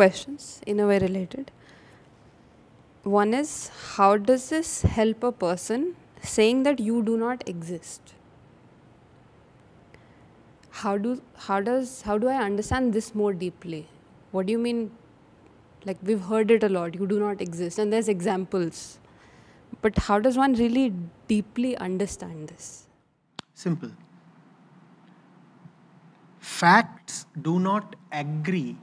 questions in a way related. One is how does this help a person saying that you do not exist? How do how does how do I understand this more deeply? What do you mean? Like we've heard it a lot, you do not exist, and there's examples. But how does one really deeply understand this? Simple. Facts do not agree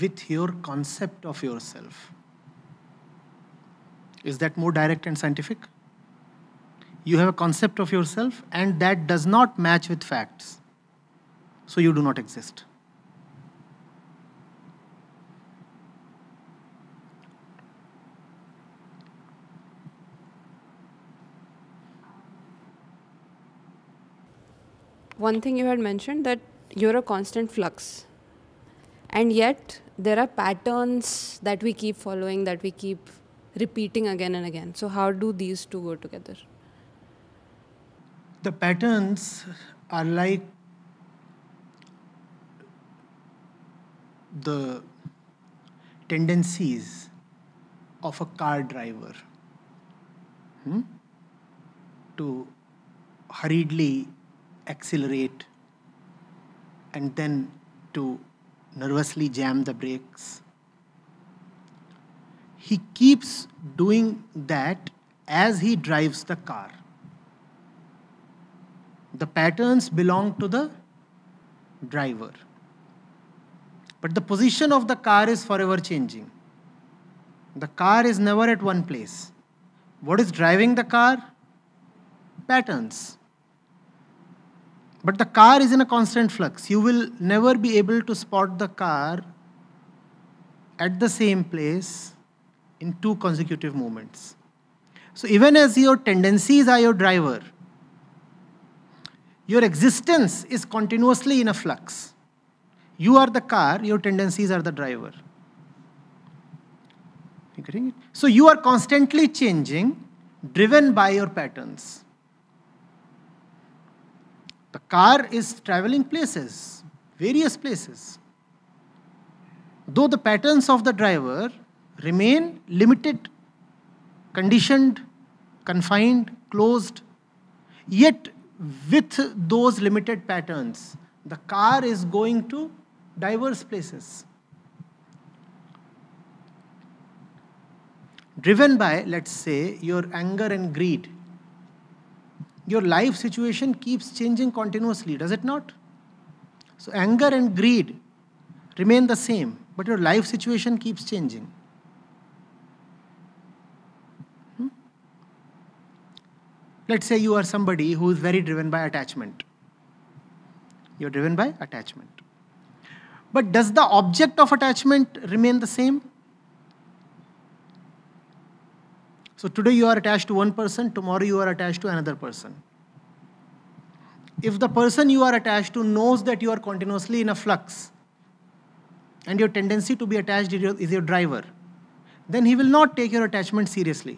with your concept of yourself. Is that more direct and scientific? You have a concept of yourself, and that does not match with facts. So you do not exist. One thing you had mentioned that you're a constant flux. And yet, there are patterns that we keep following, that we keep repeating again and again. So, how do these two go together? The patterns are like the tendencies of a car driver hmm? to hurriedly accelerate and then to nervously jam the brakes. He keeps doing that as he drives the car. The patterns belong to the driver. But the position of the car is forever changing. The car is never at one place. What is driving the car? Patterns. But the car is in a constant flux. You will never be able to spot the car at the same place in two consecutive moments. So, even as your tendencies are your driver, your existence is continuously in a flux. You are the car, your tendencies are the driver. You getting it? So, you are constantly changing, driven by your patterns. The car is traveling places, various places. Though the patterns of the driver remain limited, conditioned, confined, closed, yet with those limited patterns, the car is going to diverse places. Driven by, let's say, your anger and greed your life situation keeps changing continuously, does it not? So, anger and greed remain the same, but your life situation keeps changing. Hmm? Let's say you are somebody who is very driven by attachment. You're driven by attachment. But does the object of attachment remain the same? So today you are attached to one person, tomorrow you are attached to another person. If the person you are attached to knows that you are continuously in a flux and your tendency to be attached is your driver, then he will not take your attachment seriously.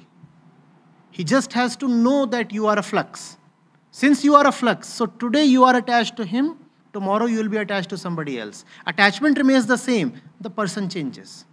He just has to know that you are a flux. Since you are a flux, so today you are attached to him, tomorrow you will be attached to somebody else. Attachment remains the same, the person changes.